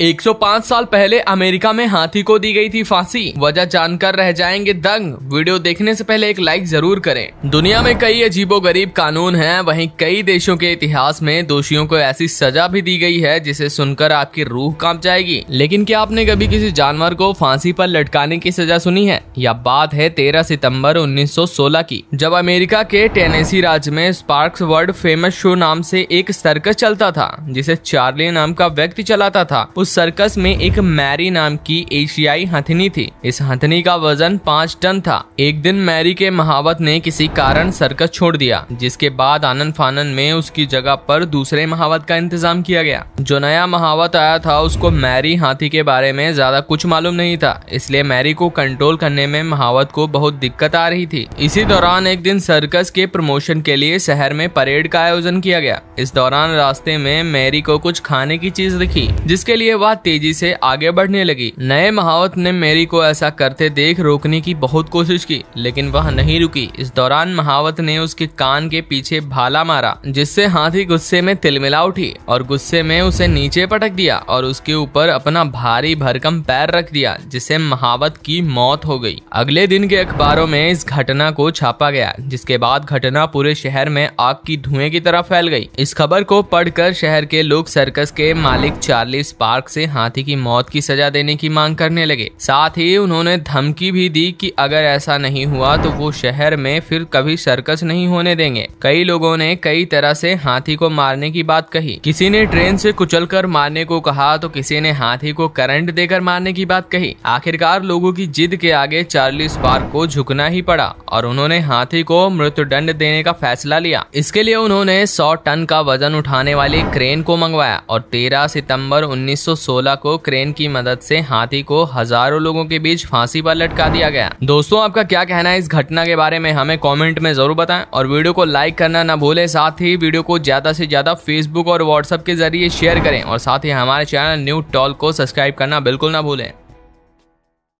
105 साल पहले अमेरिका में हाथी को दी गई थी फांसी। वजह जानकर रह जाएँगे दंग। वीडियो देखने से पहले एक लाइक ज़रूर करें। दुनिया में कई अजीबो गरीब कानून हैं। वहीं कई देशों के इतिहास में दोषियों को ऐसी सजा भी दी गई है, जिसे सुनकर आपकी रूह काँप जाएगी। लेकिन क्या आपने कभी किसी जानवर को फांसी पर लटकाने की सजा सुनी है? या बात है तेरह सितंबर उन्नीस सौ सोलह की, जब अमेरिका के टेनेसी राज्य में स्पार्क्स वर्ल्ड फ़ेमस शो नाम से एक सर्कस चलता था, जिसे चार्ली नाम का व्यक्ति चलाता था। उस सर्कस में एक मैरी नाम की एशियाई हथनी थी। इस हथनी का वज़न पाँच टन था। एक दिन मैरी के महावत ने किसी कारण सर्कस छोड़ दिया, जिसके बाद आनंद फानन में उसकी जगह पर दूसरे महावत का इंतज़ाम किया गया। जो नया महावत आया था, उसको मैरी हाथी के बारे में ज़्यादा कुछ मालूम नहीं था, इसलिए मैरी को कंट्रोल करने में महावत को बहुत दिक्कत आ रही थी। इसी दौरान एक दिन सर्कस के प्रमोशन के लिए शहर में परेड का आयोजन किया गया। इस दौरान रास्ते में मैरी को कुछ खाने की चीज़ दिखी, जिसके लिए वह तेज़ी से आगे बढ़ने लगी। नए महावत ने मैरी को ऐसा करते देख रोकने की बहुत कोशिश की, लेकिन वह नहीं रुकी। इस दौरान महावत ने उसके कान के पीछे भाला मारा, जिससे हाथी गुस्से में तिलमिला उठी और गुस्से में उसे नीचे पटक दिया और उसके ऊपर अपना भारी भरकम पैर रख दिया, जिससे महावत की मौत हो गई। अगले दिन के अखबारों में इस घटना को छापा गया, जिसके बाद घटना पूरे शहर में आग की धुएँ की तरह फैल गई। इस खबर को पढ़कर शहर के लोग सर्कस के मालिक चार्ली स्पार्क से हाथी की मौत की सजा देने की मांग करने लगे। साथ ही उन्होंने धमकी भी दी कि अगर ऐसा नहीं हुआ तो वो शहर में फिर कभी सर्कस नहीं होने देंगे। कई लोगों ने कई तरह से हाथी को मारने की बात कही। किसी ने ट्रेन से कुचलकर मारने को कहा तो किसी ने हाथी को करंट देकर मारने की बात कही। आखिरकार लोगों की जिद के आगे चार्ली स्पार्क को झुकना ही पड़ा और उन्होंने हाथी को मृत्युदंड देने का फैसला लिया। इसके लिए उन्होंने 100 टन का वज़न उठाने वाली क्रेन को मंगवाया और 13 सितंबर 1916 को क्रेन की मदद से हाथी को हज़ारों लोगों के बीच फांसी पर लटका दिया गया। दोस्तों, आपका क्या कहना है इस घटना के बारे में हमें कमेंट में ज़रूर बताएँ और वीडियो को लाइक करना ना भूले। साथ ही वीडियो को ज़्यादा से ज़्यादा फेसबुक और व्हाट्सएप के ज़रिए शेयर करें और साथ ही हमारे चैनल न्यू टॉल को सब्सक्राइब करना बिल्कुल ना भूलें।